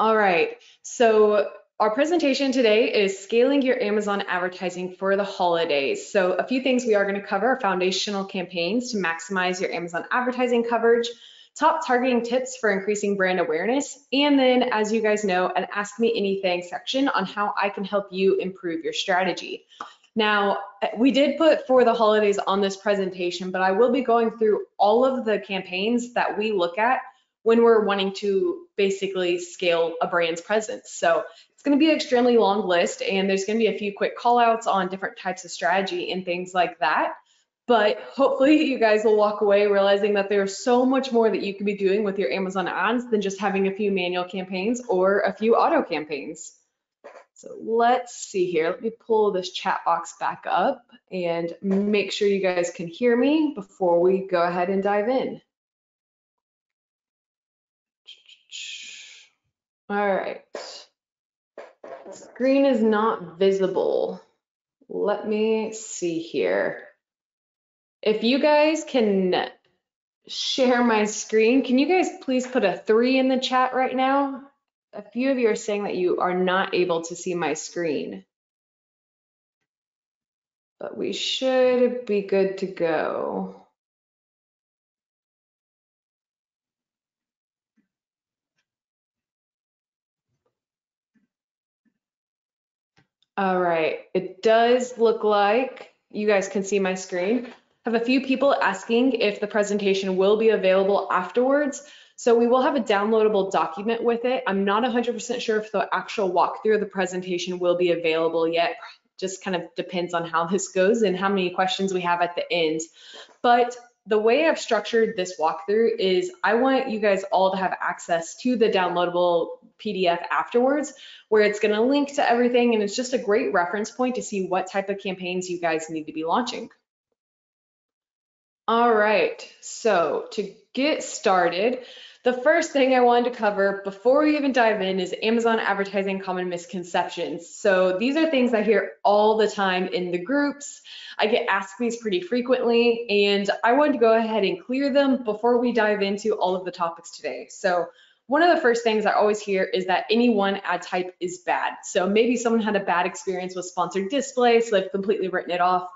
All right, so our presentation today is scaling your Amazon advertising for the holidays. So a few things we are gonna cover, are foundational campaigns to maximize your Amazon advertising coverage, top targeting tips for increasing brand awareness, and then as you guys know, an ask me anything section on how I can help you improve your strategy. Now, we did put for the holidays on this presentation, but I will be going through all of the campaigns that we look at when we're wanting to basically scale a brand's presence. So it's going to be an extremely long list and there's going to be a few quick call outs on different types of strategy and things like that. But hopefully you guys will walk away realizing that there's so much more that you could be doing with your Amazon ads than just having a few manual campaigns or a few auto campaigns. So let's see here. Let me pull this chat box back up and make sure you guys can hear me before we go ahead and dive in. All right. Screen is not visible. Let me see here. If you guys can share my screen, can you guys please put a three in the chat right now? A few of you are saying that you are not able to see my screen. But we should be good to go. All right, it does look like you guys can see my screen. I have a few people asking if the presentation will be available afterwards. So we will have a downloadable document with it. I'm not 100% sure if the actual walkthrough of the presentation will be available yet. Just kind of depends on how this goes and how many questions we have at the end. But the way I've structured this walkthrough is I want you guys all to have access to the downloadable PDF afterwards, where it's going to link to everything. And it's just a great reference point to see what type of campaigns you guys need to be launching. All right, so to get started, the first thing I wanted to cover before we even dive in is Amazon advertising common misconceptions. So these are things I hear all the time in the groups. I get asked these pretty frequently, and I wanted to go ahead and clear them before we dive into all of the topics today. So one of the first things I always hear is that any one ad type is bad. So maybe someone had a bad experience with sponsored display, so they've completely written it off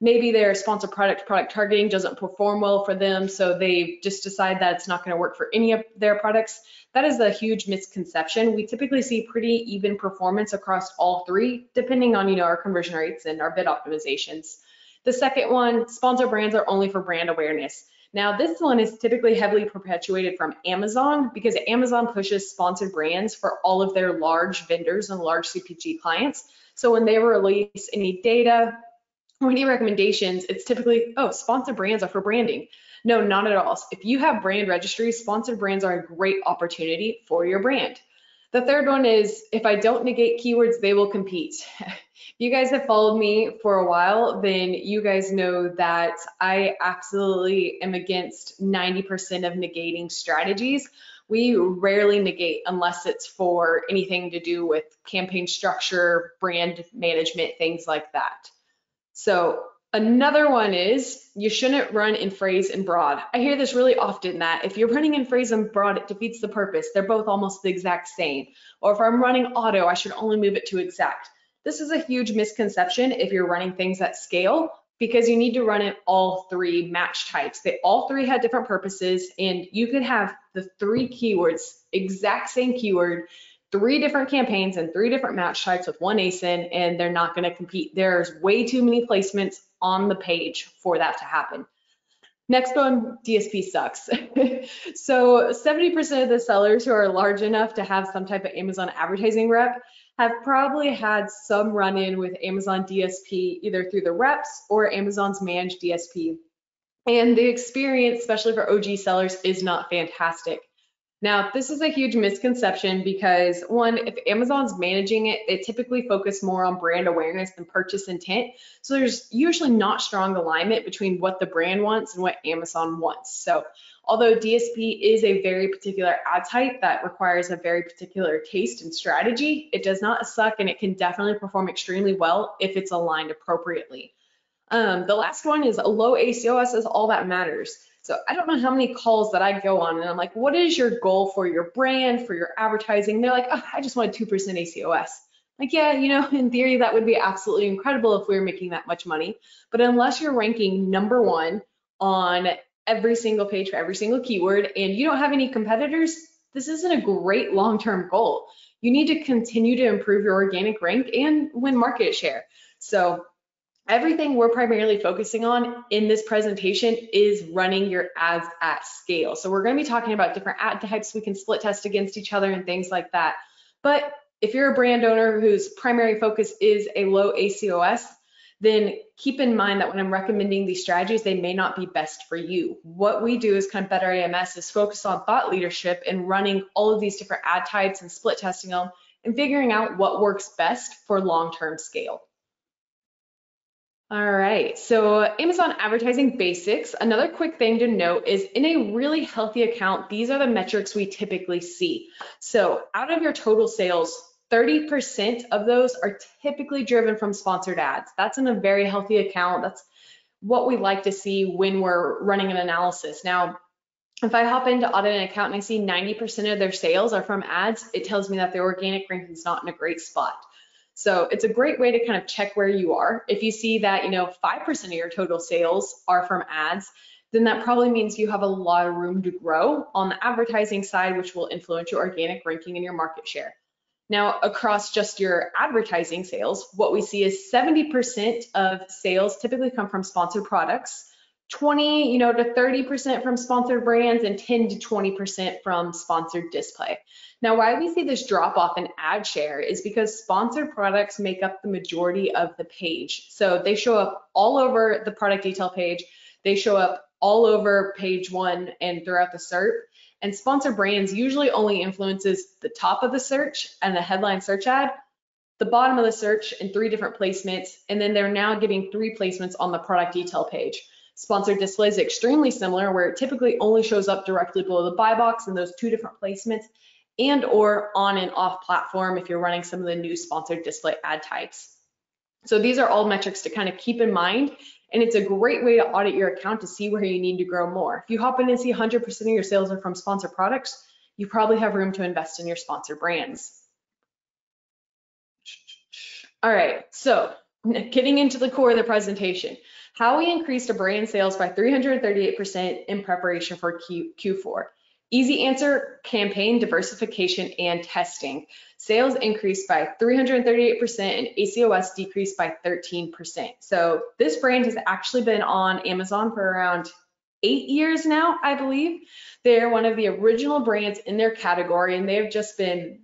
maybe their sponsor product product targeting doesn't perform well for them so they just decide that it's not going to work for any of their products. That is a huge misconception. We typically see pretty even performance across all three depending on you know our conversion rates and our bid optimizations. The second one sponsor brands are only for brand awareness. Now this one is typically heavily perpetuated from Amazon because Amazon pushes sponsored brands for all of their large vendors and large CPG clients. So when they release any data, or any recommendations, it's typically, oh, sponsored brands are for branding. No, not at all. If you have brand registries, sponsored brands are a great opportunity for your brand. The third one is if I don't negate keywords, they will compete. if you guys have followed me for a while, then you guys know that I absolutely am against 90% of negating strategies. We rarely negate unless it's for anything to do with campaign structure, brand management, things like that. So another one is you shouldn't run in phrase and broad. I hear this really often that if you're running in phrase and broad, it defeats the purpose. They're both almost the exact same. Or if I'm running auto, I should only move it to exact. This is a huge misconception if you're running things at scale because you need to run in all three match types. They all three had different purposes and you could have the three keywords, exact same keyword, three different campaigns and three different match types with one ASIN and they're not going to compete. There's way too many placements on the page for that to happen. Next one, DSP sucks. so 70% of the sellers who are large enough to have some type of Amazon advertising rep have probably had some run in with Amazon DSP either through the reps or Amazon's managed DSP. And the experience, especially for OG sellers, is not fantastic. Now, this is a huge misconception because one, if Amazon's managing it, they typically focus more on brand awareness than purchase intent. So there's usually not strong alignment between what the brand wants and what Amazon wants. So although DSP is a very particular ad type that requires a very particular taste and strategy, it does not suck and it can definitely perform extremely well if it's aligned appropriately. Um, the last one is a low ACOS is all that matters. So I don't know how many calls that I go on and I'm like, what is your goal for your brand, for your advertising? They're like, oh, I just want a 2% ACOS. Like, yeah, you know, in theory, that would be absolutely incredible if we were making that much money. But unless you're ranking number one on every single page for every single keyword and you don't have any competitors, this isn't a great long-term goal. You need to continue to improve your organic rank and win market share. So everything we're primarily focusing on in this presentation is running your ads at scale. So we're going to be talking about different ad types we can split test against each other and things like that. But if you're a brand owner whose primary focus is a low ACOS, then keep in mind that when I'm recommending these strategies, they may not be best for you. What we do is kind of Better AMS is focus on thought leadership and running all of these different ad types and split testing them and figuring out what works best for long-term scale. All right, so Amazon advertising basics. Another quick thing to note is in a really healthy account, these are the metrics we typically see. So out of your total sales, 30% of those are typically driven from sponsored ads. That's in a very healthy account. That's what we like to see when we're running an analysis. Now, if I hop into audit an account and I see 90% of their sales are from ads, it tells me that their organic ranking is not in a great spot. So it's a great way to kind of check where you are. If you see that, you know, 5% of your total sales are from ads, then that probably means you have a lot of room to grow on the advertising side, which will influence your organic ranking and your market share. Now, across just your advertising sales, what we see is 70% of sales typically come from sponsored products, 20, you know, to 30% from sponsored brands and 10 to 20% from sponsored display. Now, why we see this drop off in ad share is because sponsored products make up the majority of the page. So they show up all over the product detail page. They show up all over page one and throughout the SERP. And sponsored brands usually only influences the top of the search and the headline search ad, the bottom of the search and three different placements, and then they're now giving three placements on the product detail page. Sponsored display is extremely similar where it typically only shows up directly below the buy box in those two different placements and or on and off platform if you're running some of the new sponsored display ad types. So these are all metrics to kind of keep in mind and it's a great way to audit your account to see where you need to grow more. If you hop in and see 100% of your sales are from sponsor products, you probably have room to invest in your sponsor brands. All right, so getting into the core of the presentation, how we increased a brand sales by 338% in preparation for Q Q4. Easy answer, campaign diversification and testing. Sales increased by 338% and ACOS decreased by 13%. So this brand has actually been on Amazon for around eight years now, I believe. They're one of the original brands in their category and they've just been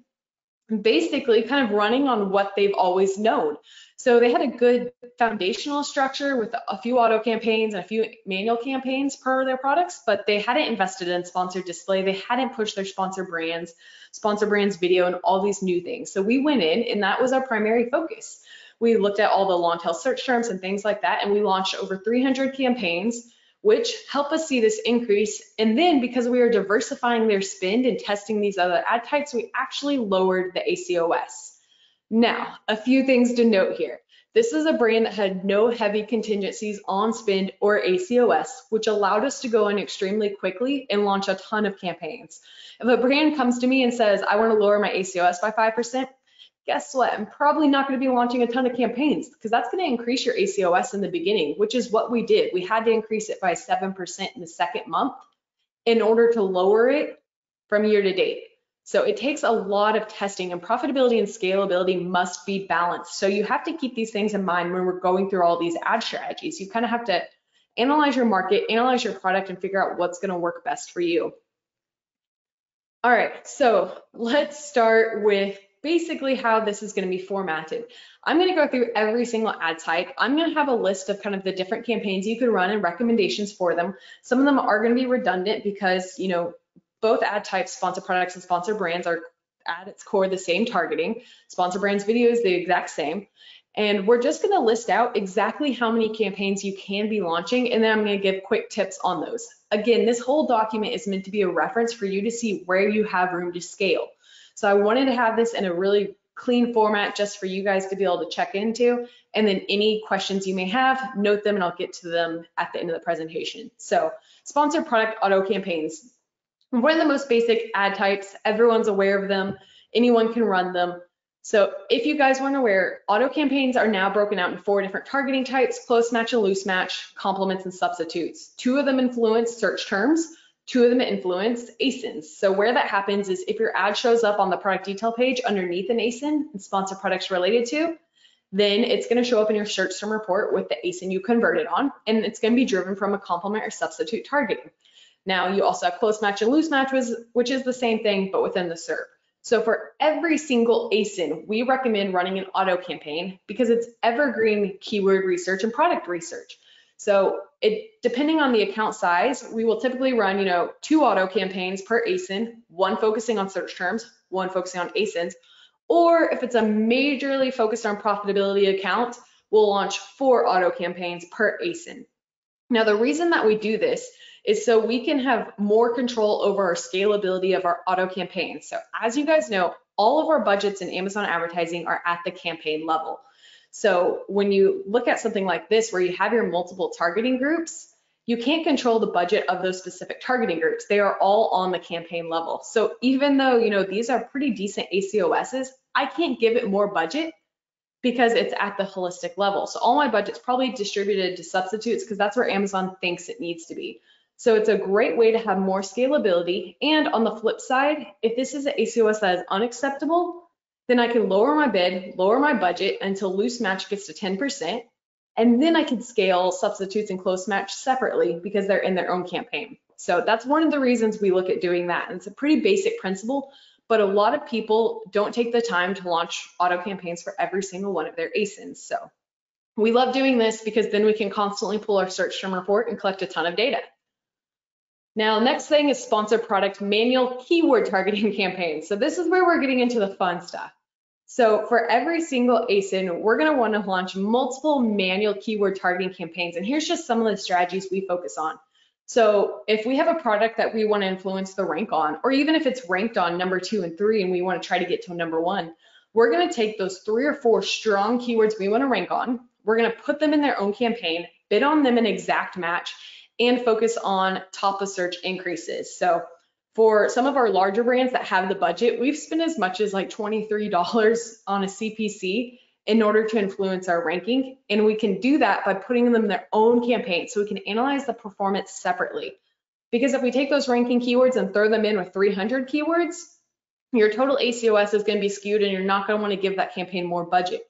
basically kind of running on what they've always known. So they had a good foundational structure with a few auto campaigns and a few manual campaigns per their products, but they hadn't invested in sponsored display. They hadn't pushed their sponsor brands, sponsor brands video, and all these new things. So we went in, and that was our primary focus. We looked at all the long tail search terms and things like that, and we launched over 300 campaigns which help us see this increase. And then because we are diversifying their spend and testing these other ad types, we actually lowered the ACOS. Now, a few things to note here. This is a brand that had no heavy contingencies on spend or ACOS, which allowed us to go in extremely quickly and launch a ton of campaigns. If a brand comes to me and says, I want to lower my ACOS by 5%, guess what? I'm probably not going to be launching a ton of campaigns because that's going to increase your ACOS in the beginning, which is what we did. We had to increase it by 7% in the second month in order to lower it from year to date. So it takes a lot of testing and profitability and scalability must be balanced. So you have to keep these things in mind when we're going through all these ad strategies. You kind of have to analyze your market, analyze your product and figure out what's going to work best for you. All right, so let's start with basically how this is going to be formatted. I'm going to go through every single ad type. I'm going to have a list of kind of the different campaigns you could run and recommendations for them. Some of them are going to be redundant because, you know, both ad types, sponsor products and sponsor brands are at its core the same targeting. Sponsor brands video is the exact same. And we're just going to list out exactly how many campaigns you can be launching, and then I'm going to give quick tips on those. Again, this whole document is meant to be a reference for you to see where you have room to scale. So I wanted to have this in a really clean format just for you guys to be able to check into. And then any questions you may have, note them and I'll get to them at the end of the presentation. So sponsored product auto campaigns. One of the most basic ad types, everyone's aware of them. Anyone can run them. So if you guys weren't aware, auto campaigns are now broken out in four different targeting types, close match and loose match, complements and substitutes. Two of them influence search terms, two of them influence ASINs. So where that happens is if your ad shows up on the product detail page underneath an ASIN and sponsor products related to, then it's going to show up in your search term report with the ASIN you converted on, and it's going to be driven from a complement or substitute targeting. Now you also have close match and loose match, which is the same thing, but within the SERP. So for every single ASIN, we recommend running an auto campaign because it's evergreen keyword research and product research. So it depending on the account size, we will typically run, you know, two auto campaigns per ASIN, one focusing on search terms, one focusing on ASINs. Or if it's a majorly focused on profitability account, we'll launch four auto campaigns per ASIN. Now, the reason that we do this is so we can have more control over our scalability of our auto campaigns. So as you guys know, all of our budgets in Amazon advertising are at the campaign level. So when you look at something like this, where you have your multiple targeting groups, you can't control the budget of those specific targeting groups. They are all on the campaign level. So even though, you know, these are pretty decent ACOSs, I can't give it more budget because it's at the holistic level. So all my budget's probably distributed to substitutes because that's where Amazon thinks it needs to be. So it's a great way to have more scalability. And on the flip side, if this is an ACOS that is unacceptable, then I can lower my bid, lower my budget until loose match gets to 10%. And then I can scale substitutes and close match separately because they're in their own campaign. So that's one of the reasons we look at doing that. And it's a pretty basic principle, but a lot of people don't take the time to launch auto campaigns for every single one of their ASINs. So we love doing this because then we can constantly pull our search term report and collect a ton of data. Now, next thing is sponsored product manual keyword targeting campaigns. So this is where we're getting into the fun stuff. So for every single ASIN, we're gonna wanna to launch multiple manual keyword targeting campaigns. And here's just some of the strategies we focus on. So if we have a product that we wanna influence the rank on, or even if it's ranked on number two and three and we wanna try to get to number one, we're gonna take those three or four strong keywords we wanna rank on, we're gonna put them in their own campaign, bid on them an exact match, and focus on top of search increases. So for some of our larger brands that have the budget, we've spent as much as like $23 on a CPC in order to influence our ranking. And we can do that by putting them in their own campaign. So we can analyze the performance separately. Because if we take those ranking keywords and throw them in with 300 keywords, your total ACOS is going to be skewed and you're not going to want to give that campaign more budget.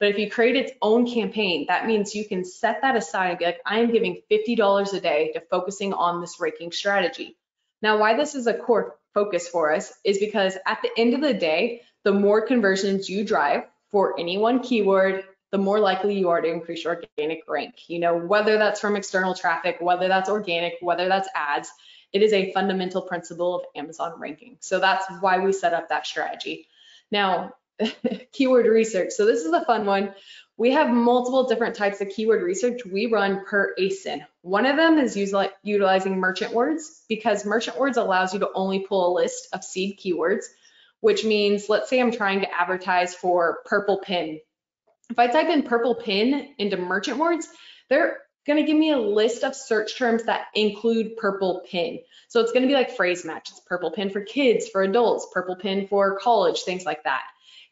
But if you create its own campaign, that means you can set that aside and be like, I am giving $50 a day to focusing on this ranking strategy. Now, why this is a core focus for us is because at the end of the day, the more conversions you drive for any one keyword, the more likely you are to increase your organic rank. You know, whether that's from external traffic, whether that's organic, whether that's ads, it is a fundamental principle of Amazon ranking. So that's why we set up that strategy. Now, keyword research. So this is a fun one. We have multiple different types of keyword research we run per ASIN. One of them is utilizing MerchantWords because MerchantWords allows you to only pull a list of seed keywords, which means let's say I'm trying to advertise for purple pin. If I type in purple pin into MerchantWords, they're going to give me a list of search terms that include purple pin. So it's going to be like phrase match. It's purple pin for kids, for adults, purple pin for college, things like that.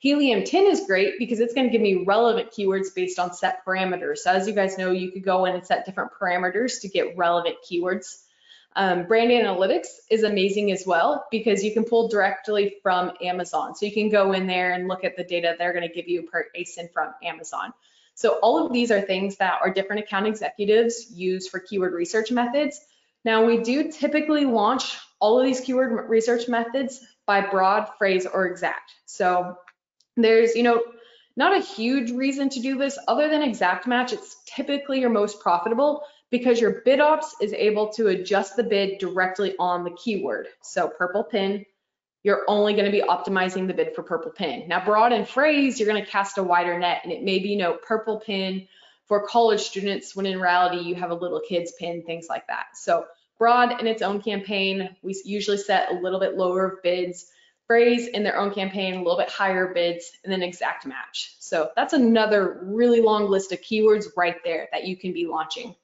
Helium 10 is great because it's going to give me relevant keywords based on set parameters. So as you guys know, you could go in and set different parameters to get relevant keywords. Um, brand analytics is amazing as well because you can pull directly from Amazon. So you can go in there and look at the data they're going to give you per ASIN from Amazon. So all of these are things that our different account executives use for keyword research methods. Now we do typically launch all of these keyword research methods by broad, phrase, or exact. So there's, you know, not a huge reason to do this other than exact match. It's typically your most profitable because your bid ops is able to adjust the bid directly on the keyword. So purple pin, you're only going to be optimizing the bid for purple pin. Now broad and phrase, you're going to cast a wider net and it may be, you know, purple pin for college students when in reality you have a little kids pin, things like that. So broad in its own campaign, we usually set a little bit lower of bids phrase in their own campaign, a little bit higher bids, and then exact match. So that's another really long list of keywords right there that you can be launching.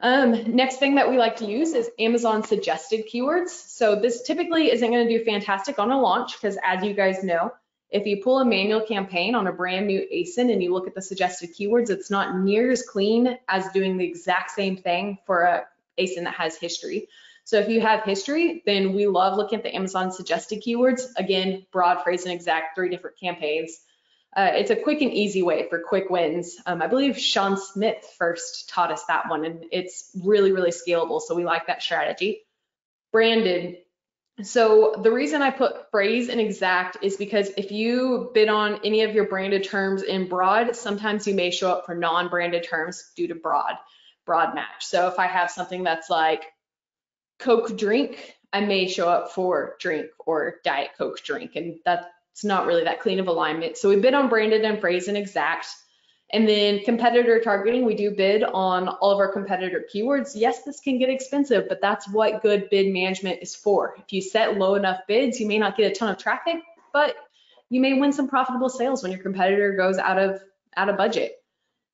Um, next thing that we like to use is Amazon suggested keywords. So this typically isn't going to do fantastic on a launch because as you guys know, if you pull a manual campaign on a brand new ASIN and you look at the suggested keywords, it's not near as clean as doing the exact same thing for a ASIN that has history. So if you have history, then we love looking at the Amazon suggested keywords. Again, broad phrase and exact, three different campaigns. Uh, it's a quick and easy way for quick wins. Um, I believe Sean Smith first taught us that one, and it's really, really scalable. So we like that strategy. Branded. So the reason I put phrase and exact is because if you bid on any of your branded terms in broad, sometimes you may show up for non-branded terms due to broad, broad match. So if I have something that's like Coke drink, I may show up for drink or Diet Coke drink, and that's not really that clean of alignment. So we bid on branded and phrase and exact. And then competitor targeting, we do bid on all of our competitor keywords. Yes, this can get expensive, but that's what good bid management is for. If you set low enough bids, you may not get a ton of traffic, but you may win some profitable sales when your competitor goes out of out of budget.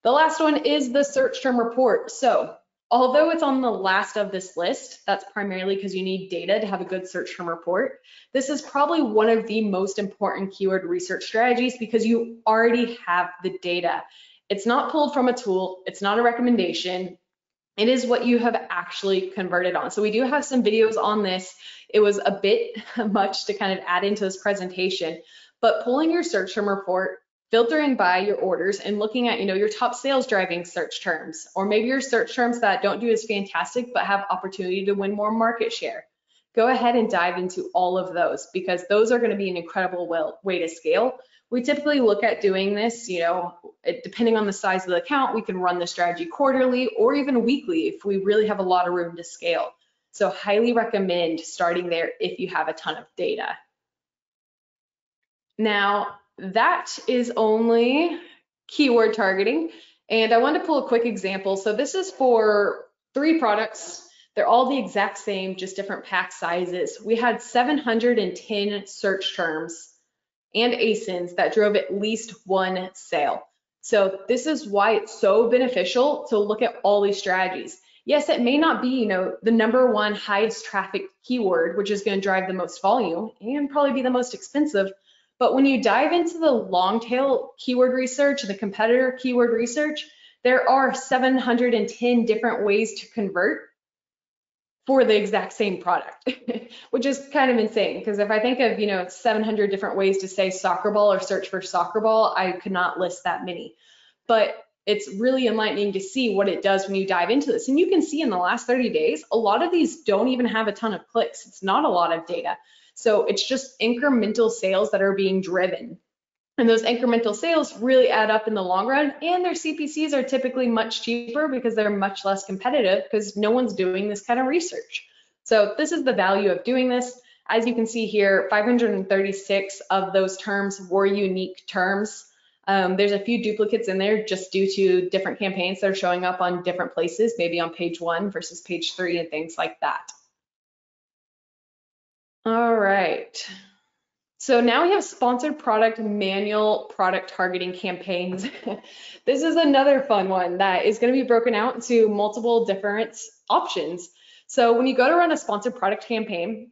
The last one is the search term report. So Although it's on the last of this list, that's primarily because you need data to have a good search term report. This is probably one of the most important keyword research strategies because you already have the data. It's not pulled from a tool, it's not a recommendation. It is what you have actually converted on. So we do have some videos on this. It was a bit much to kind of add into this presentation, but pulling your search term report filtering by your orders and looking at, you know, your top sales driving search terms, or maybe your search terms that don't do as fantastic, but have opportunity to win more market share. Go ahead and dive into all of those because those are going to be an incredible way to scale. We typically look at doing this, you know, depending on the size of the account, we can run the strategy quarterly or even weekly if we really have a lot of room to scale. So highly recommend starting there if you have a ton of data. Now, that is only keyword targeting. And I want to pull a quick example. So this is for three products. They're all the exact same, just different pack sizes. We had 710 search terms and ASINs that drove at least one sale. So this is why it's so beneficial to look at all these strategies. Yes, it may not be, you know, the number one highest traffic keyword, which is going to drive the most volume and probably be the most expensive, but when you dive into the long tail keyword research the competitor keyword research, there are 710 different ways to convert for the exact same product, which is kind of insane. Because if I think of, you know, 700 different ways to say soccer ball or search for soccer ball, I could not list that many. But it's really enlightening to see what it does when you dive into this. And you can see in the last 30 days, a lot of these don't even have a ton of clicks. It's not a lot of data. So it's just incremental sales that are being driven. And those incremental sales really add up in the long run. And their CPCs are typically much cheaper because they're much less competitive because no one's doing this kind of research. So this is the value of doing this. As you can see here, 536 of those terms were unique terms. Um, there's a few duplicates in there just due to different campaigns that are showing up on different places, maybe on page one versus page three and things like that. All right. So now we have sponsored product manual product targeting campaigns. this is another fun one that is going to be broken out into multiple different options. So when you go to run a sponsored product campaign,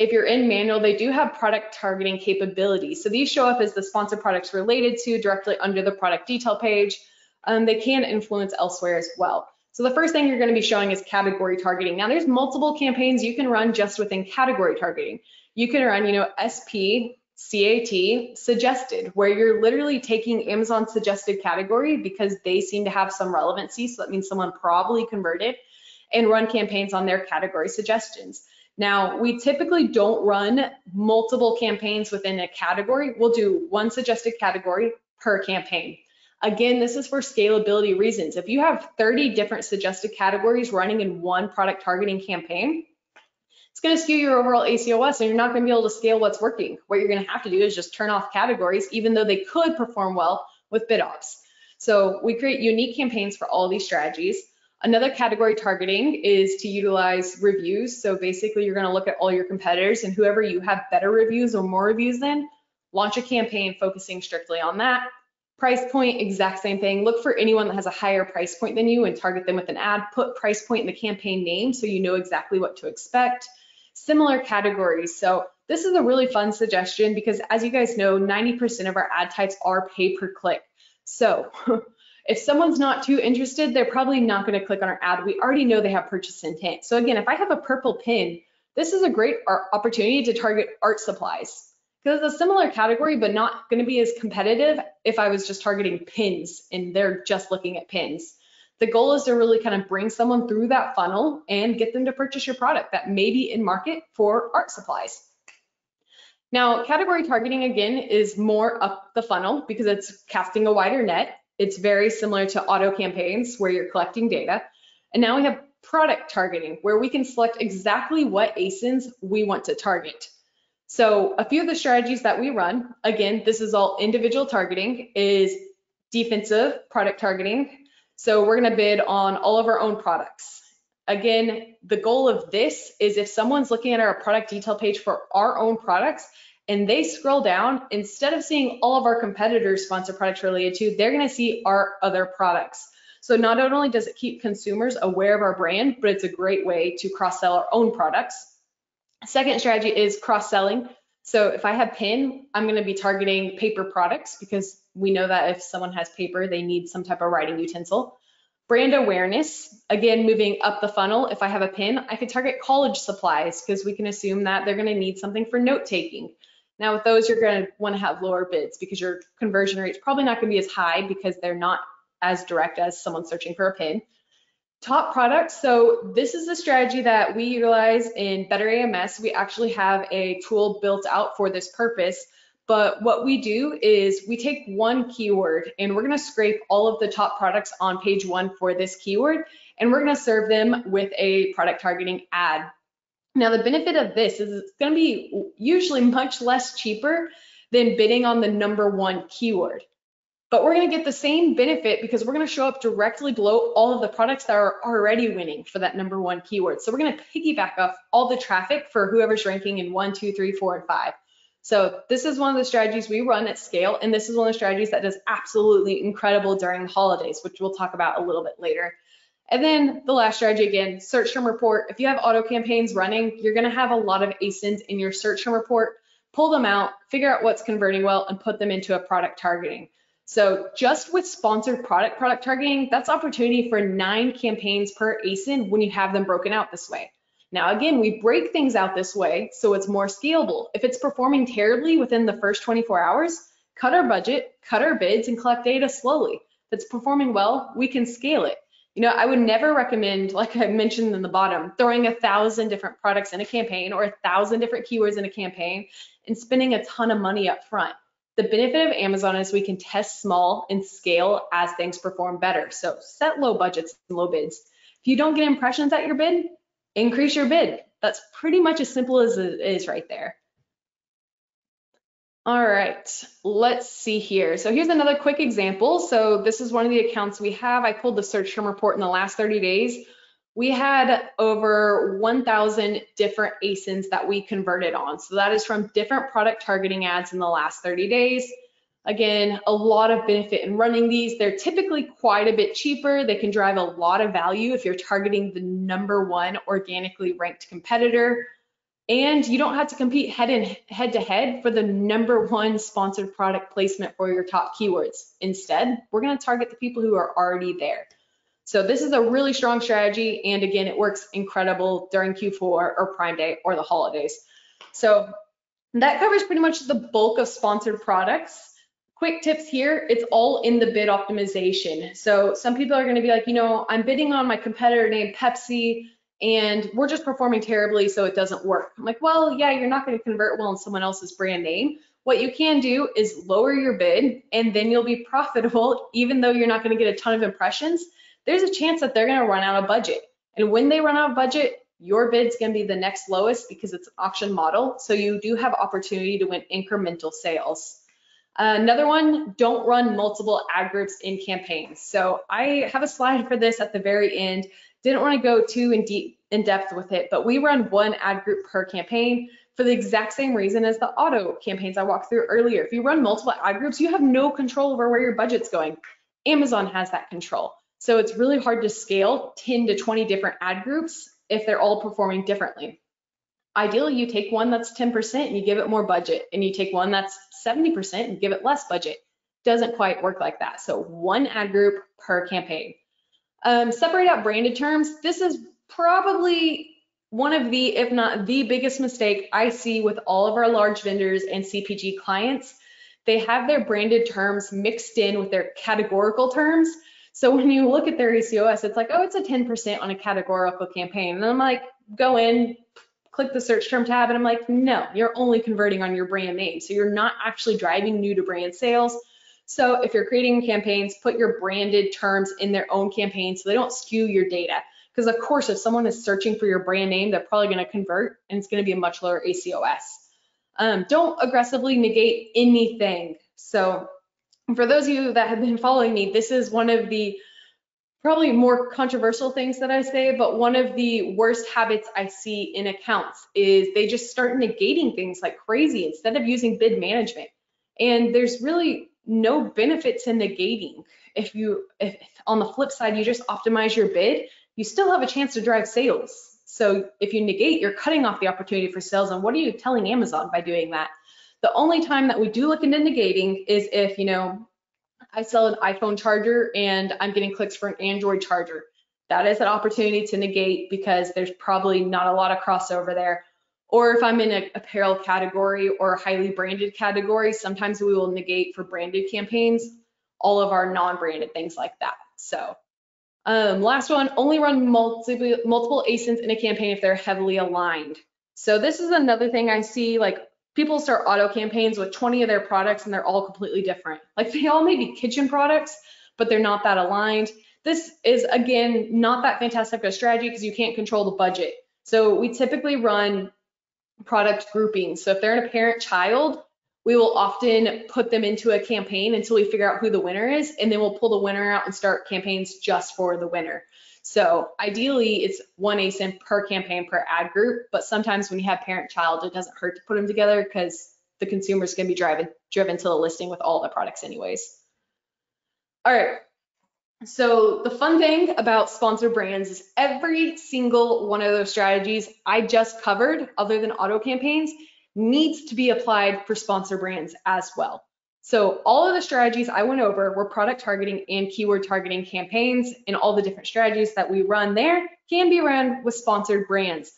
if you're in manual, they do have product targeting capabilities. So these show up as the sponsored products related to directly under the product detail page. Um, they can influence elsewhere as well. So the first thing you're going to be showing is category targeting. Now there's multiple campaigns you can run just within category targeting. You can run, you know, SP, CAT, suggested, where you're literally taking Amazon suggested category because they seem to have some relevancy. So that means someone probably converted and run campaigns on their category suggestions. Now, we typically don't run multiple campaigns within a category. We'll do one suggested category per campaign. Again, this is for scalability reasons. If you have 30 different suggested categories running in one product targeting campaign, it's going to skew your overall ACOS and you're not going to be able to scale what's working. What you're going to have to do is just turn off categories, even though they could perform well with bid ops. So we create unique campaigns for all these strategies. Another category targeting is to utilize reviews. So basically you're gonna look at all your competitors and whoever you have better reviews or more reviews than, launch a campaign focusing strictly on that. Price point, exact same thing. Look for anyone that has a higher price point than you and target them with an ad. Put price point in the campaign name so you know exactly what to expect. Similar categories. So this is a really fun suggestion because as you guys know, 90% of our ad types are pay per click. So if someone's not too interested, they're probably not going to click on our ad. We already know they have purchase intent. So again, if I have a purple pin, this is a great uh, opportunity to target art supplies because it's a similar category, but not going to be as competitive if I was just targeting pins and they're just looking at pins. The goal is to really kind of bring someone through that funnel and get them to purchase your product that may be in market for art supplies. Now, category targeting again is more up the funnel because it's casting a wider net. It's very similar to auto campaigns where you're collecting data. And now we have product targeting where we can select exactly what ASINs we want to target. So a few of the strategies that we run, again, this is all individual targeting, is defensive product targeting. So we're gonna bid on all of our own products. Again, the goal of this is if someone's looking at our product detail page for our own products, and they scroll down, instead of seeing all of our competitors sponsor products related to, they're gonna see our other products. So not only does it keep consumers aware of our brand, but it's a great way to cross-sell our own products. Second strategy is cross-selling. So if I have PIN, I'm gonna be targeting paper products because we know that if someone has paper, they need some type of writing utensil. Brand awareness, again, moving up the funnel. If I have a PIN, I could target college supplies because we can assume that they're gonna need something for note taking. Now with those, you're gonna wanna have lower bids because your conversion rate's probably not gonna be as high because they're not as direct as someone searching for a pin. Top products, so this is a strategy that we utilize in Better AMS. We actually have a tool built out for this purpose, but what we do is we take one keyword and we're gonna scrape all of the top products on page one for this keyword, and we're gonna serve them with a product targeting ad. Now, the benefit of this is it's going to be usually much less cheaper than bidding on the number one keyword. But we're going to get the same benefit because we're going to show up directly below all of the products that are already winning for that number one keyword. So we're going to piggyback off all the traffic for whoever's ranking in one, two, three, four, and five. So this is one of the strategies we run at scale, and this is one of the strategies that does absolutely incredible during the holidays, which we'll talk about a little bit later. And then the last strategy again, search term report. If you have auto campaigns running, you're gonna have a lot of ASINs in your search term report. Pull them out, figure out what's converting well, and put them into a product targeting. So just with sponsored product product targeting, that's opportunity for nine campaigns per ASIN when you have them broken out this way. Now, again, we break things out this way so it's more scalable. If it's performing terribly within the first 24 hours, cut our budget, cut our bids, and collect data slowly. If it's performing well, we can scale it. You know, I would never recommend, like I mentioned in the bottom, throwing a thousand different products in a campaign or a thousand different keywords in a campaign and spending a ton of money up front. The benefit of Amazon is we can test small and scale as things perform better. So set low budgets and low bids. If you don't get impressions at your bid, increase your bid. That's pretty much as simple as it is right there. All right, let's see here. So here's another quick example. So this is one of the accounts we have. I pulled the search term report in the last 30 days. We had over 1,000 different ASINs that we converted on. So that is from different product targeting ads in the last 30 days. Again, a lot of benefit in running these. They're typically quite a bit cheaper. They can drive a lot of value if you're targeting the number one organically ranked competitor and you don't have to compete head in head to head for the number one sponsored product placement for your top keywords. Instead, we're going to target the people who are already there. So this is a really strong strategy. And again, it works incredible during Q4 or Prime Day or the holidays. So that covers pretty much the bulk of sponsored products. Quick tips here, it's all in the bid optimization. So some people are gonna be like, you know, I'm bidding on my competitor named Pepsi and we're just performing terribly, so it doesn't work. I'm like, well, yeah, you're not going to convert well in someone else's brand name. What you can do is lower your bid, and then you'll be profitable, even though you're not going to get a ton of impressions. There's a chance that they're going to run out of budget. And when they run out of budget, your bid's going to be the next lowest because it's an auction model. So you do have opportunity to win incremental sales. Another one, don't run multiple ad groups in campaigns. So I have a slide for this at the very end. Didn't want to go too in deep in depth with it, but we run one ad group per campaign for the exact same reason as the auto campaigns I walked through earlier. If you run multiple ad groups, you have no control over where your budget's going. Amazon has that control. So it's really hard to scale 10 to 20 different ad groups if they're all performing differently. Ideally, you take one that's 10% and you give it more budget, and you take one that's 70% and give it less budget. Doesn't quite work like that. So one ad group per campaign. Um, separate out branded terms. This is probably one of the, if not the biggest mistake I see with all of our large vendors and CPG clients. They have their branded terms mixed in with their categorical terms. So when you look at their ACOS, it's like, oh, it's a 10% on a categorical campaign. And I'm like, go in, click the search term tab, and I'm like, no, you're only converting on your brand name. So you're not actually driving new to brand sales. So if you're creating campaigns, put your branded terms in their own campaign so they don't skew your data. Because of course, if someone is searching for your brand name, they're probably going to convert and it's going to be a much lower ACOS. Um, don't aggressively negate anything. So for those of you that have been following me, this is one of the probably more controversial things that I say, but one of the worst habits I see in accounts is they just start negating things like crazy instead of using bid management. And there's really no benefit to negating. If you, if on the flip side, you just optimize your bid, you still have a chance to drive sales. So if you negate, you're cutting off the opportunity for sales. And what are you telling Amazon by doing that? The only time that we do look into negating is if, you know, I sell an iPhone charger and I'm getting clicks for an Android charger. That is an opportunity to negate because there's probably not a lot of crossover there. Or if I'm in an apparel category or a highly branded category, sometimes we will negate for branded campaigns all of our non-branded things like that. So um, last one, only run multiple, multiple ASINs in a campaign if they're heavily aligned. So this is another thing I see like people start auto campaigns with 20 of their products and they're all completely different. Like they all may be kitchen products, but they're not that aligned. This is again, not that fantastic of a strategy because you can't control the budget. So we typically run product groupings. So if they're in a parent child, we will often put them into a campaign until we figure out who the winner is, and then we'll pull the winner out and start campaigns just for the winner. So ideally, it's one ASIN per campaign per ad group, but sometimes when you have parent-child, it doesn't hurt to put them together because the consumer is going to be driving, driven to the listing with all the products anyways. All right, so the fun thing about sponsored brands is every single one of those strategies I just covered, other than auto campaigns, needs to be applied for sponsor brands as well. So all of the strategies I went over were product targeting and keyword targeting campaigns and all the different strategies that we run there can be run with sponsored brands.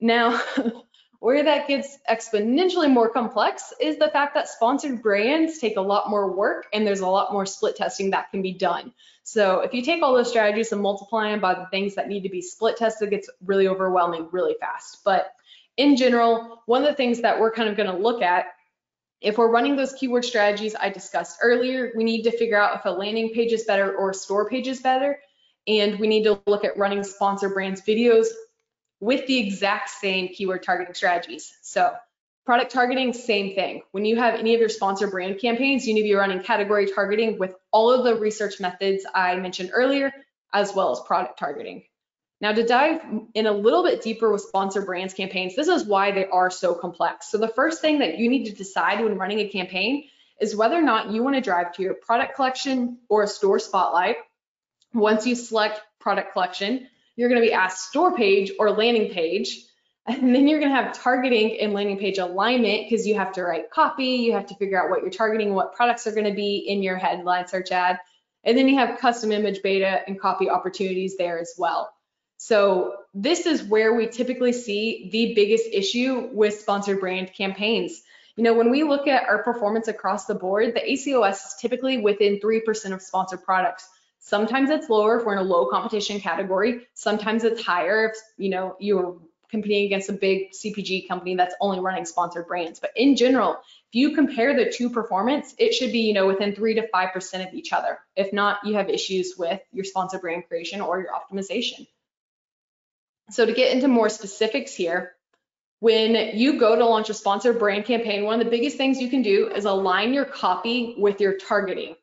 Now, where that gets exponentially more complex is the fact that sponsored brands take a lot more work and there's a lot more split testing that can be done. So if you take all those strategies and multiply them by the things that need to be split tested, it gets really overwhelming really fast. But in general, one of the things that we're kind of going to look at if we're running those keyword strategies I discussed earlier, we need to figure out if a landing page is better or a store page is better. And we need to look at running sponsor brands videos with the exact same keyword targeting strategies. So product targeting, same thing. When you have any of your sponsor brand campaigns, you need to be running category targeting with all of the research methods I mentioned earlier, as well as product targeting. Now to dive in a little bit deeper with sponsor brands campaigns, this is why they are so complex. So the first thing that you need to decide when running a campaign is whether or not you want to drive to your product collection or a store spotlight. Once you select product collection, you're going to be asked store page or landing page. And then you're going to have targeting and landing page alignment because you have to write copy, you have to figure out what you're targeting, what products are going to be in your headline search ad. And then you have custom image beta and copy opportunities there as well. So this is where we typically see the biggest issue with sponsored brand campaigns. You know, when we look at our performance across the board, the ACOS is typically within 3% of sponsored products. Sometimes it's lower if we're in a low competition category. Sometimes it's higher if, you know, you're competing against a big CPG company that's only running sponsored brands. But in general, if you compare the two performance, it should be, you know, within three to 5% of each other. If not, you have issues with your sponsored brand creation or your optimization. So to get into more specifics here, When you go to launch a sponsored brand campaign, one of the biggest things you can do is align your copy with your targeting.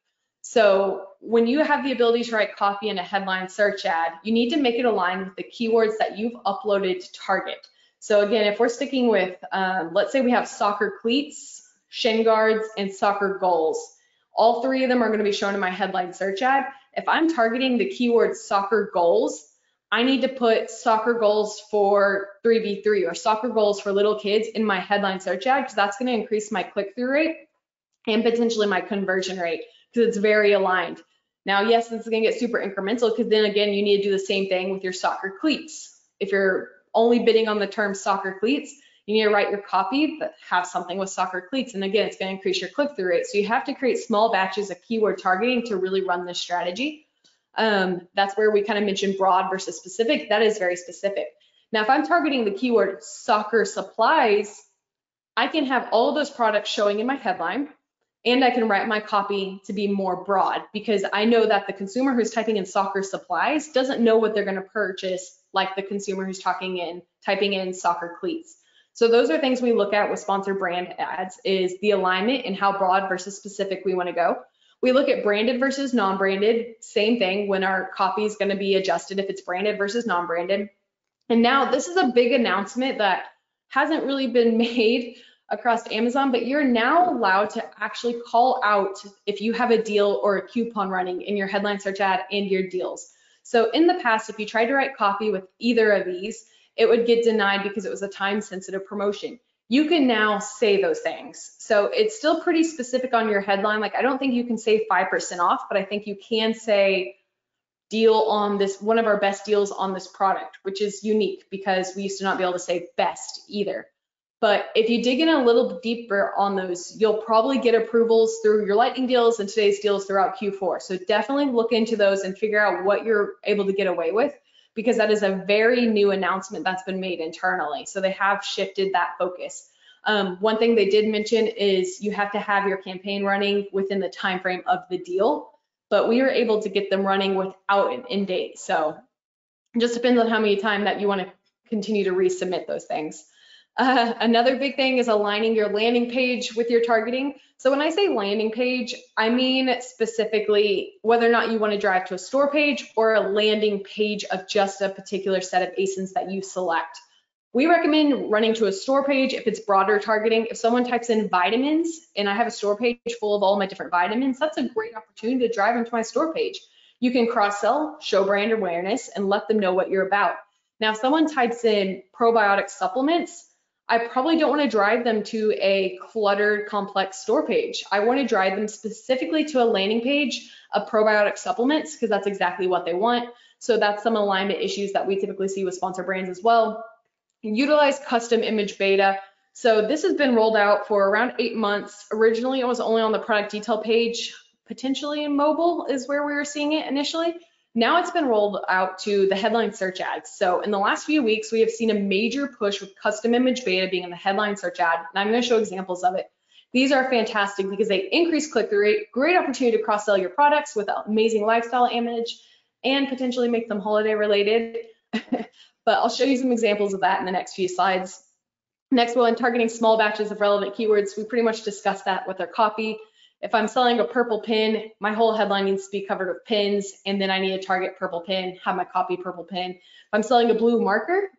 So when you have the ability to write copy in a headline search ad, you need to make it align with the keywords that you've uploaded to target. So again, if we're sticking with, um, let's say we have soccer cleats, shin guards, and soccer goals. All three of them are going to be shown in my headline search ad. If I'm targeting the keyword soccer goals, I need to put soccer goals for 3v3 or soccer goals for little kids in my headline search ad because that's going to increase my click-through rate and potentially my conversion rate because it's very aligned. Now, yes, this is going to get super incremental because then again, you need to do the same thing with your soccer cleats. If you're only bidding on the term soccer cleats, you need to write your copy that have something with soccer cleats. And again, it's going to increase your click-through rate. So you have to create small batches of keyword targeting to really run this strategy. Um, that's where we kind of mentioned broad versus specific. That is very specific. Now, if I'm targeting the keyword soccer supplies, I can have all of those products showing in my headline and I can write my copy to be more broad because I know that the consumer who's typing in soccer supplies doesn't know what they're going to purchase like the consumer who's talking in typing in soccer cleats. So those are things we look at with sponsored brand ads is the alignment and how broad versus specific we want to go. We look at branded versus non-branded, same thing when our copy is going to be adjusted if it's branded versus non-branded. And now this is a big announcement that hasn't really been made across Amazon, but you're now allowed to actually call out if you have a deal or a coupon running in your headline search ad and your deals. So in the past, if you tried to write copy with either of these, it would get denied because it was a time sensitive promotion. You can now say those things. So it's still pretty specific on your headline. Like I don't think you can say 5% off, but I think you can say deal on this, one of our best deals on this product, which is unique because we used to not be able to say best either. But if you dig in a little deeper on those, you'll probably get approvals through your lightning deals and today's deals throughout Q4. So definitely look into those and figure out what you're able to get away with because that is a very new announcement that's been made internally. So they have shifted that focus. Um, one thing they did mention is you have to have your campaign running within the time frame of the deal, but we were able to get them running without an end date. So it just depends on how many time that you want to continue to resubmit those things. Uh, another big thing is aligning your landing page with your targeting. So when I say landing page, I mean specifically whether or not you want to drive to a store page or a landing page of just a particular set of ASINs that you select. We recommend running to a store page if it's broader targeting. If someone types in vitamins and I have a store page full of all my different vitamins, that's a great opportunity to drive into my store page. You can cross sell, show brand awareness, and let them know what you're about. Now, if someone types in probiotic supplements, I probably don't want to drive them to a cluttered, complex store page. I want to drive them specifically to a landing page of probiotic supplements because that's exactly what they want. So that's some alignment issues that we typically see with sponsor brands as well. Utilize custom image beta. So this has been rolled out for around eight months. Originally, it was only on the product detail page, potentially in mobile is where we were seeing it initially. Now it's been rolled out to the headline search ads. So in the last few weeks, we have seen a major push with custom image beta being in the headline search ad. And I'm going to show examples of it. These are fantastic because they increase click-through rate, great opportunity to cross-sell your products with amazing lifestyle image, and potentially make them holiday related. but I'll show you some examples of that in the next few slides. Next one, targeting small batches of relevant keywords. We pretty much discussed that with our copy. If I'm selling a purple pin, my whole headline needs to be covered with pins, and then I need to target purple pin, have my copy purple pin. If I'm selling a blue marker,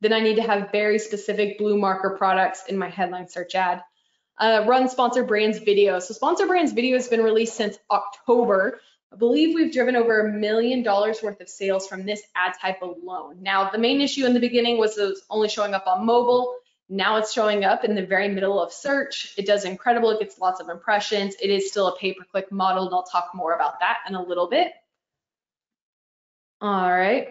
then I need to have very specific blue marker products in my headline search ad. Uh, run sponsor brands video. So sponsor brands video has been released since October. I believe we've driven over a million dollars worth of sales from this ad type alone. Now, the main issue in the beginning was it was only showing up on mobile. Now it's showing up in the very middle of search. It does incredible. It gets lots of impressions. It is still a pay-per-click model, and I'll talk more about that in a little bit. All right.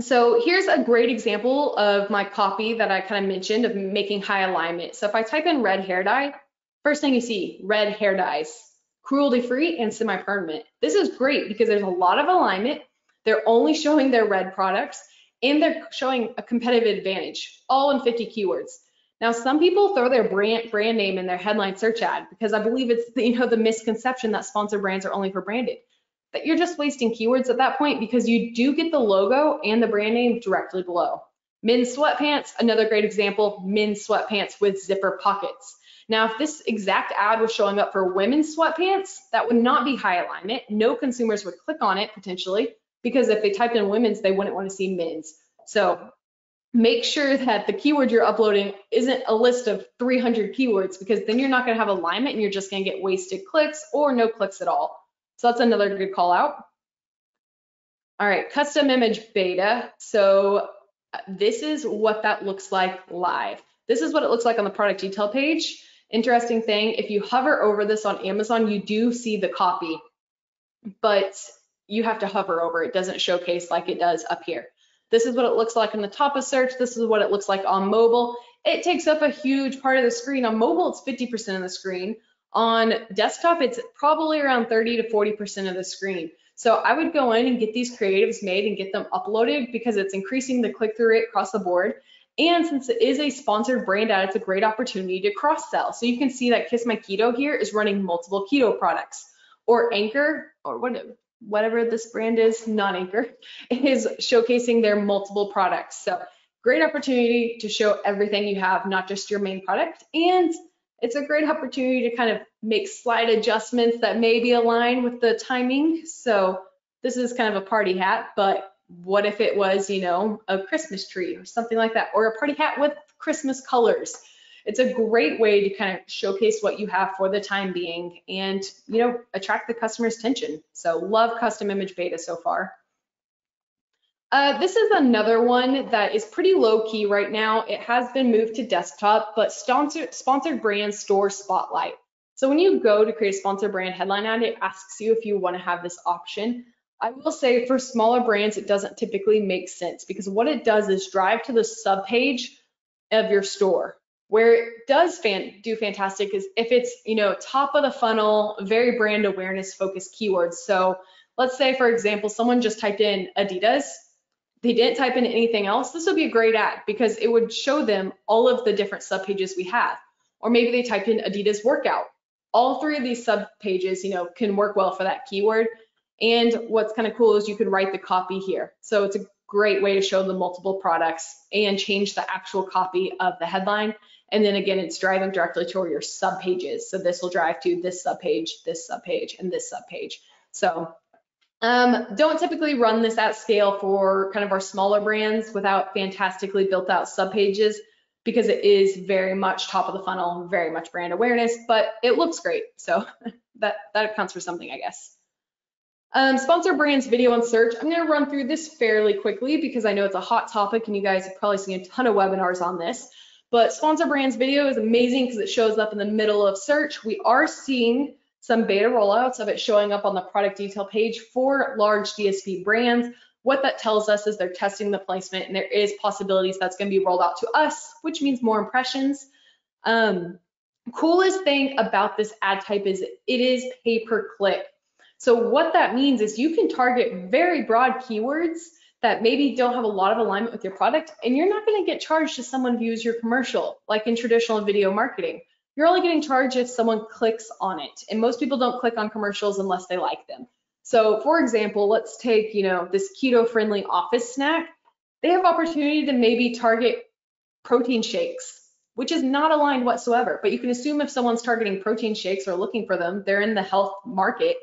So here's a great example of my copy that I kind of mentioned of making high alignment. So if I type in red hair dye, first thing you see, red hair dyes, cruelty free and semi-permanent. This is great because there's a lot of alignment. They're only showing their red products and they're showing a competitive advantage, all in 50 keywords. Now, some people throw their brand brand name in their headline search ad because I believe it's the, you know the misconception that sponsored brands are only for branded. That you're just wasting keywords at that point because you do get the logo and the brand name directly below. Men's sweatpants, another great example, men's sweatpants with zipper pockets. Now, if this exact ad was showing up for women's sweatpants, that would not be high alignment. No consumers would click on it potentially because if they typed in women's, they wouldn't want to see men's. So make sure that the keyword you're uploading isn't a list of 300 keywords because then you're not going to have alignment and you're just going to get wasted clicks or no clicks at all. So that's another good call out. All right, custom image beta. So uh, this is what that looks like live. This is what it looks like on the product detail page. Interesting thing, if you hover over this on Amazon, you do see the copy, but you have to hover over. It doesn't showcase like it does up here. This is what it looks like in the top of search. This is what it looks like on mobile. It takes up a huge part of the screen. On mobile, it's 50% of the screen. On desktop, it's probably around 30 to 40% of the screen. So I would go in and get these creatives made and get them uploaded because it's increasing the click-through rate across the board. And since it is a sponsored brand ad, it's a great opportunity to cross-sell. So you can see that Kiss My Keto here is running multiple keto products. Or Anchor, or what, whatever this brand is, not Anchor, is showcasing their multiple products. So great opportunity to show everything you have, not just your main product. And it's a great opportunity to kind of make slight adjustments that maybe align with the timing. So this is kind of a party hat, but what if it was, you know, a Christmas tree or something like that, or a party hat with Christmas colors? It's a great way to kind of showcase what you have for the time being and, you know, attract the customer's attention. So love custom image beta so far. Uh, this is another one that is pretty low key right now. It has been moved to desktop, but sponsored, sponsored brand store spotlight. So when you go to create a sponsored brand headline ad, it asks you if you want to have this option. I will say for smaller brands, it doesn't typically make sense because what it does is drive to the sub page of your store. Where it does fan, do fantastic is if it's, you know, top of the funnel, very brand awareness focused keywords. So let's say, for example, someone just typed in Adidas they didn't type in anything else, this would be a great ad because it would show them all of the different subpages we have. Or maybe they typed in Adidas workout. All three of these subpages, you know, can work well for that keyword. And what's kind of cool is you can write the copy here. So it's a great way to show the multiple products and change the actual copy of the headline. And then again, it's driving directly to your sub pages. So this will drive to this sub page, this sub page, and this sub page. So um, don't typically run this at scale for kind of our smaller brands without fantastically built out subpages because it is very much top of the funnel, very much brand awareness, but it looks great. So that, that accounts for something, I guess. Um, sponsor brands video and search. I'm going to run through this fairly quickly because I know it's a hot topic and you guys have probably seen a ton of webinars on this. But sponsor brands video is amazing because it shows up in the middle of search. We are seeing some beta rollouts of it showing up on the product detail page for large DSP brands. What that tells us is they're testing the placement and there is possibilities that's going to be rolled out to us, which means more impressions. Um, coolest thing about this ad type is it is pay per click. So what that means is you can target very broad keywords that maybe don't have a lot of alignment with your product and you're not going to get charged if someone views your commercial like in traditional video marketing you're only getting charged if someone clicks on it. And most people don't click on commercials unless they like them. So for example, let's take, you know, this keto friendly office snack. They have opportunity to maybe target protein shakes, which is not aligned whatsoever. But you can assume if someone's targeting protein shakes or looking for them, they're in the health market,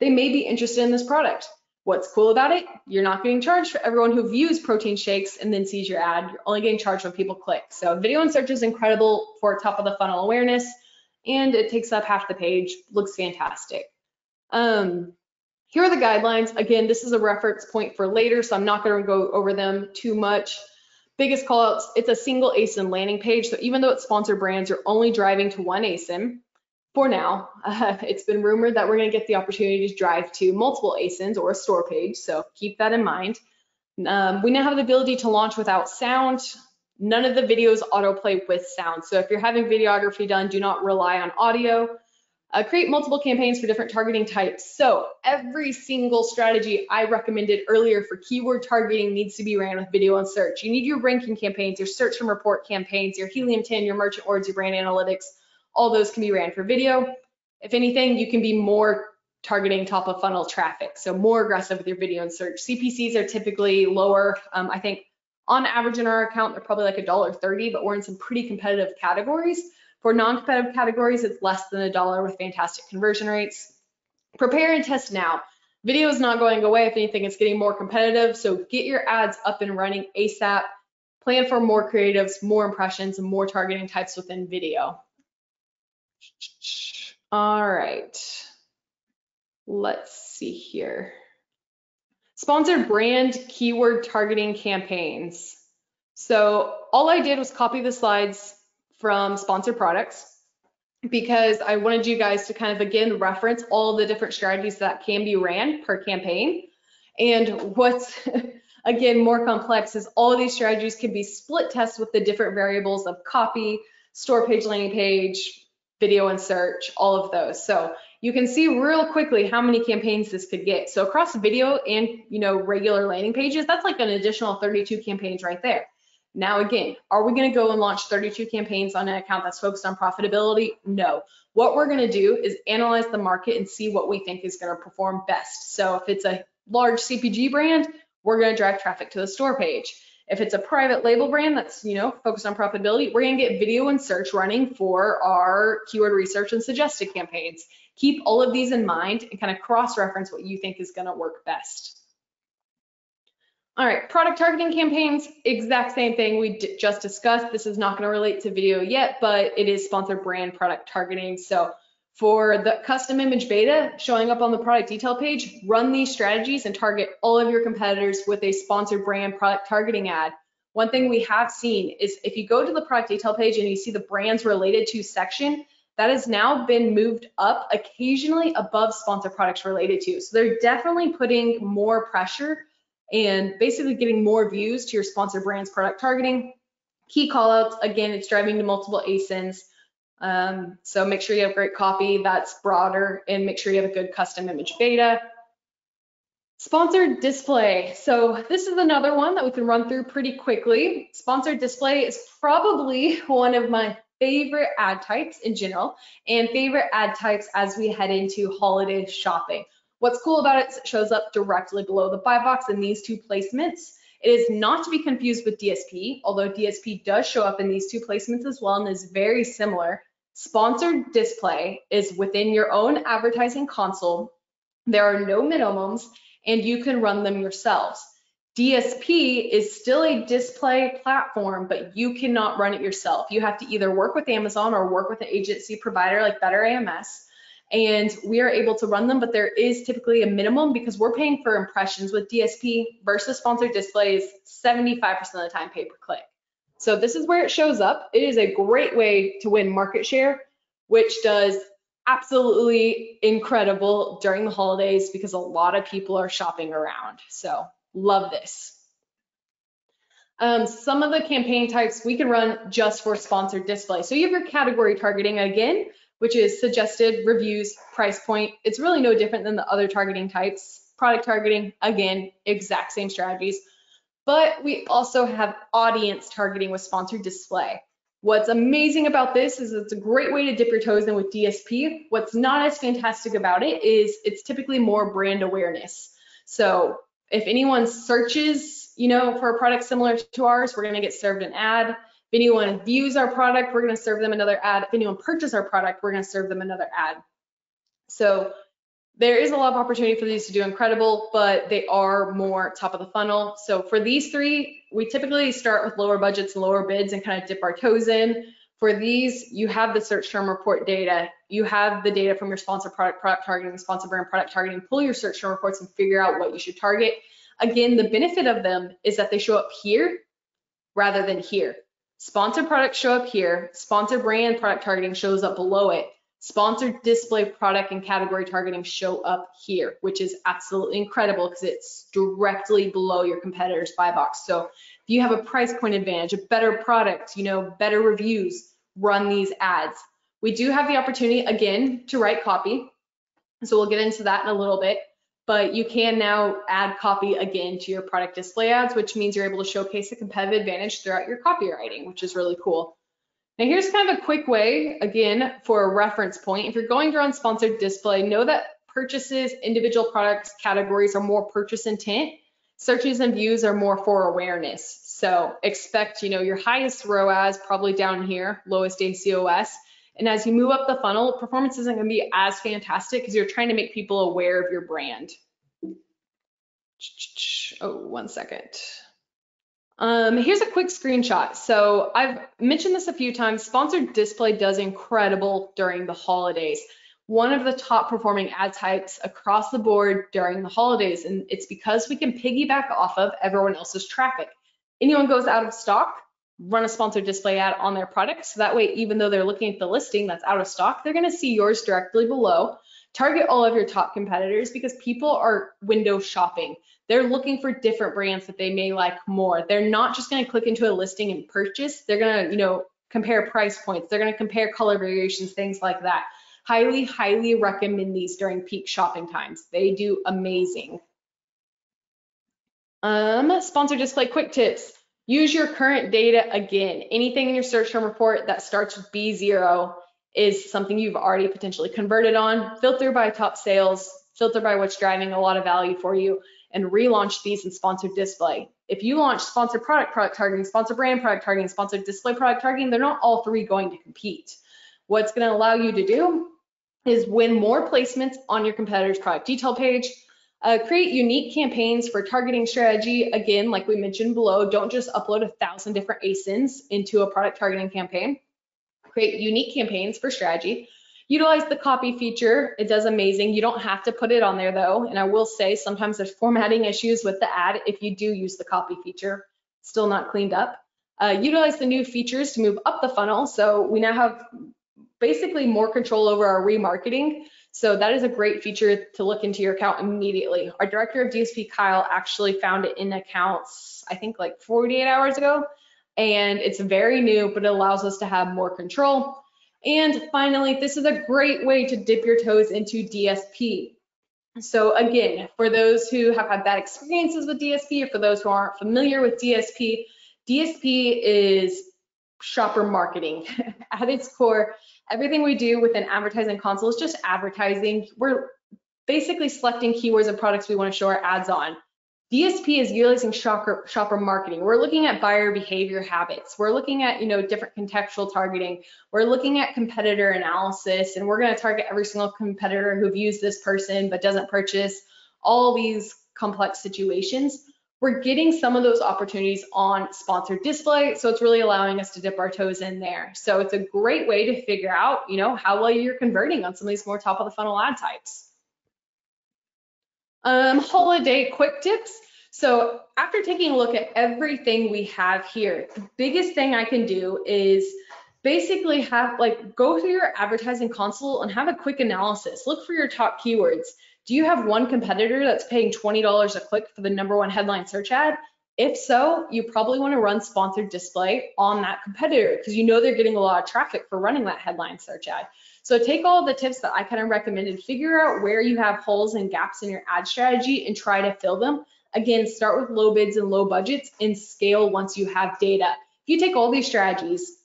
they may be interested in this product. What's cool about it? You're not getting charged for everyone who views protein shakes and then sees your ad. You're only getting charged when people click. So video and search is incredible for top of the funnel awareness and it takes up half the page, looks fantastic. Um, here are the guidelines. Again, this is a reference point for later, so I'm not gonna go over them too much. Biggest callouts, it's a single ASIN landing page. So even though it's sponsored brands, you're only driving to one ASIN for now. Uh, it's been rumored that we're going to get the opportunity to drive to multiple ASINs or a store page, so keep that in mind. Um, we now have the ability to launch without sound. None of the videos autoplay with sound. So if you're having videography done, do not rely on audio. Uh, create multiple campaigns for different targeting types. So every single strategy I recommended earlier for keyword targeting needs to be ran with video and search. You need your ranking campaigns, your search and report campaigns, your Helium 10, your MerchantWords, your brand analytics, all those can be ran for video. If anything, you can be more targeting top of funnel traffic. So more aggressive with your video and search. CPCs are typically lower. Um, I think On average in our account, they're probably like a dollar thirty, but we're in some pretty competitive categories. For non-competitive categories, it's less than a dollar with fantastic conversion rates. Prepare and test now. Video is not going away. If anything, it's getting more competitive. So get your ads up and running ASAP. Plan for more creatives, more impressions, and more targeting types within video. All right. Let's see here. Sponsored brand keyword targeting campaigns. So all I did was copy the slides from sponsored products because I wanted you guys to kind of again reference all the different strategies that can be ran per campaign. And what's again more complex is all of these strategies can be split test with the different variables of copy, store page, landing page, video and search, all of those. So you can see real quickly how many campaigns this could get. So across video and you know regular landing pages, that's like an additional 32 campaigns right there. Now, again, are we going to go and launch 32 campaigns on an account that's focused on profitability? No. What we're going to do is analyze the market and see what we think is going to perform best. So if it's a large CPG brand, we're going to drive traffic to the store page. If it's a private label brand that's, you know, focused on profitability, we're to get video and search running for our keyword research and suggested campaigns. Keep all of these in mind and kind of cross-reference what you think is going to work best. All right, product targeting campaigns, exact same thing we just discussed. This is not going to relate to video yet, but it is sponsored brand product targeting. So for the custom image beta showing up on the product detail page, run these strategies and target all of your competitors with a sponsored brand product targeting ad. One thing we have seen is if you go to the product detail page and you see the brands related to section, that has now been moved up occasionally above sponsor products related to. So they're definitely putting more pressure and basically getting more views to your sponsor brands product targeting. Key callouts, again, it's driving to multiple ASINs. Um, so make sure you have great copy that's broader and make sure you have a good custom image beta. Sponsored display. So this is another one that we can run through pretty quickly. Sponsored display is probably one of my favorite ad types in general and favorite ad types as we head into holiday shopping. What's cool about it, it shows up directly below the buy box in these two placements. It is not to be confused with DSP, although DSP does show up in these two placements as well and is very similar. Sponsored display is within your own advertising console. There are no minimums and you can run them yourselves. DSP is still a display platform, but you cannot run it yourself. You have to either work with Amazon or work with an agency provider like Better AMS and we are able to run them, but there is typically a minimum because we're paying for impressions with DSP versus sponsored displays 75% of the time pay per click. So this is where it shows up. It is a great way to win market share, which does absolutely incredible during the holidays because a lot of people are shopping around. So love this. Um, some of the campaign types we can run just for sponsored display. So you have your category targeting again which is suggested, reviews, price point. It's really no different than the other targeting types. Product targeting, again, exact same strategies. But we also have audience targeting with sponsored display. What's amazing about this is it's a great way to dip your toes in with DSP. What's not as fantastic about it is it's typically more brand awareness. So if anyone searches, you know, for a product similar to ours, we're going to get served an ad. If anyone views our product, we're going to serve them another ad. If anyone purchases our product, we're going to serve them another ad. So there is a lot of opportunity for these to do incredible, but they are more top of the funnel. So for these three, we typically start with lower budgets and lower bids and kind of dip our toes in. For these, you have the search term report data. You have the data from your sponsor product, product targeting, sponsor brand product targeting. Pull your search term reports and figure out what you should target. Again, the benefit of them is that they show up here rather than here. Sponsored products show up here. Sponsored brand product targeting shows up below it. Sponsored display product and category targeting show up here, which is absolutely incredible because it's directly below your competitor's buy box. So if you have a price point advantage, a better product, you know, better reviews, run these ads. We do have the opportunity again to write copy. So we'll get into that in a little bit but you can now add copy again to your product display ads, which means you're able to showcase a competitive advantage throughout your copywriting, which is really cool. Now here's kind of a quick way, again, for a reference point. If you're going to run sponsored display, know that purchases, individual products, categories are more purchase intent. Searches and views are more for awareness. So expect, you know, your highest ROAS probably down here, lowest ACOS. And as you move up the funnel, performance isn't going to be as fantastic because you're trying to make people aware of your brand. Oh, one second. Um, here's a quick screenshot. So I've mentioned this a few times. Sponsored display does incredible during the holidays. One of the top performing ad types across the board during the holidays. And it's because we can piggyback off of everyone else's traffic. Anyone goes out of stock, run a sponsored display ad on their product. So that way, even though they're looking at the listing that's out of stock, they're going to see yours directly below. Target all of your top competitors because people are window shopping. They're looking for different brands that they may like more. They're not just going to click into a listing and purchase. They're going to, you know, compare price points. They're going to compare color variations, things like that. Highly, highly recommend these during peak shopping times. They do amazing. Um, sponsor display quick tips. Use your current data again. Anything in your search term report that starts with B0 is something you've already potentially converted on. Filter by top sales, filter by what's driving a lot of value for you, and relaunch these in sponsored display. If you launch sponsored product product targeting, sponsored brand product targeting, sponsored display product targeting, they're not all three going to compete. What's going to allow you to do is win more placements on your competitor's product detail page, uh, create unique campaigns for targeting strategy. Again, like we mentioned below, don't just upload a thousand different ASINs into a product targeting campaign. Create unique campaigns for strategy. Utilize the copy feature. It does amazing. You don't have to put it on there though. And I will say sometimes there's formatting issues with the ad if you do use the copy feature. Still not cleaned up. Uh, utilize the new features to move up the funnel. So we now have basically more control over our remarketing. So that is a great feature to look into your account immediately. Our director of DSP, Kyle, actually found it in accounts, I think like 48 hours ago. And it's very new, but it allows us to have more control. And finally, this is a great way to dip your toes into DSP. So again, for those who have had bad experiences with DSP or for those who aren't familiar with DSP, DSP is shopper marketing. At its core, everything we do within advertising console is just advertising. We're basically selecting keywords and products we want to show our ads on. DSP is utilizing shopper, shopper marketing. We're looking at buyer behavior habits. We're looking at, you know, different contextual targeting. We're looking at competitor analysis, and we're going to target every single competitor who views this person but doesn't purchase. All these complex situations. We're getting some of those opportunities on sponsored display, so it's really allowing us to dip our toes in there. So it's a great way to figure out, you know, how well you're converting on some of these more top of the funnel ad types. Um, holiday quick tips. So after taking a look at everything we have here, the biggest thing I can do is basically have like go through your advertising console and have a quick analysis. Look for your top keywords. Do you have one competitor that's paying $20 a click for the number one headline search ad? If so, you probably want to run sponsored display on that competitor because you know they're getting a lot of traffic for running that headline search ad. So take all the tips that I kind of recommended, figure out where you have holes and gaps in your ad strategy and try to fill them. Again, start with low bids and low budgets and scale once you have data. If you take all these strategies,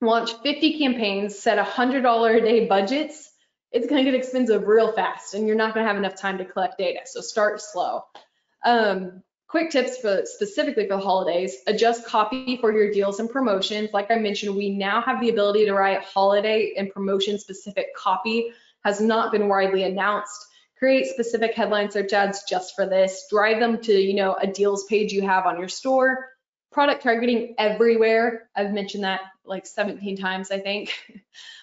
launch 50 campaigns, set $100 a day budgets, it's going to get expensive real fast and you're not going to have enough time to collect data. So start slow. Um, quick tips for specifically for the holidays, adjust copy for your deals and promotions. Like I mentioned, we now have the ability to write holiday and promotion specific copy has not been widely announced create specific headline search ads just for this, drive them to, you know, a deals page you have on your store, product targeting everywhere. I've mentioned that like 17 times, I think.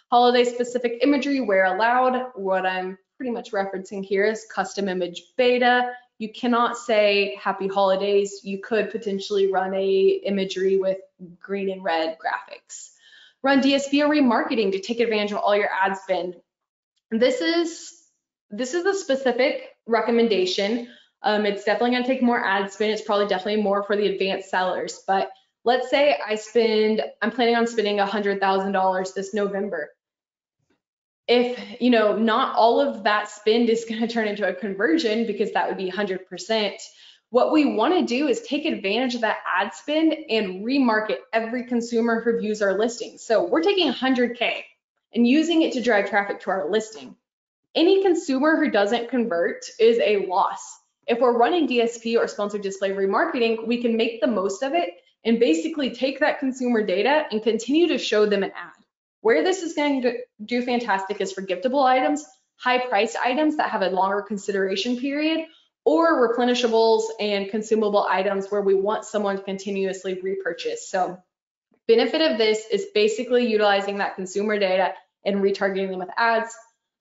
Holiday specific imagery where allowed. What I'm pretty much referencing here is custom image beta. You cannot say happy holidays. You could potentially run a imagery with green and red graphics. Run DSP or remarketing to take advantage of all your ad spend. This is this is a specific recommendation. Um, it's definitely going to take more ad spend. It's probably definitely more for the advanced sellers. But let's say I spend, I'm planning on spending $100,000 this November. If, you know, not all of that spend is going to turn into a conversion because that would be 100%. What we want to do is take advantage of that ad spend and remarket every consumer who views our listing. So we're taking 100K and using it to drive traffic to our listing any consumer who doesn't convert is a loss. If we're running DSP or sponsored display remarketing, we can make the most of it and basically take that consumer data and continue to show them an ad. Where this is going to do fantastic is for giftable items, high priced items that have a longer consideration period, or replenishables and consumable items where we want someone to continuously repurchase. So benefit of this is basically utilizing that consumer data and retargeting them with ads.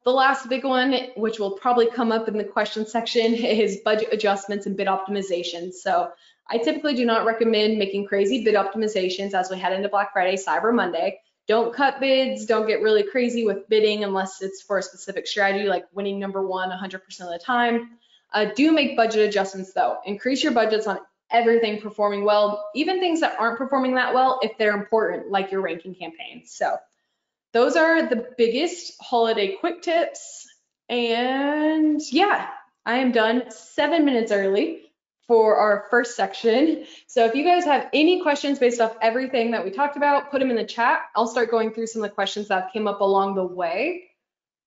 The last big one, which will probably come up in the question section, is budget adjustments and bid optimizations. So I typically do not recommend making crazy bid optimizations as we head into Black Friday, Cyber Monday. Don't cut bids, don't get really crazy with bidding unless it's for a specific strategy like winning number one 100% of the time. Uh, do make budget adjustments though. Increase your budgets on everything performing well, even things that aren't performing that well if they're important, like your ranking campaigns. So those are the biggest holiday quick tips. And yeah, I am done seven minutes early for our first section. So if you guys have any questions based off everything that we talked about, put them in the chat. I'll start going through some of the questions that came up along the way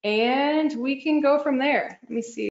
and we can go from there. Let me see.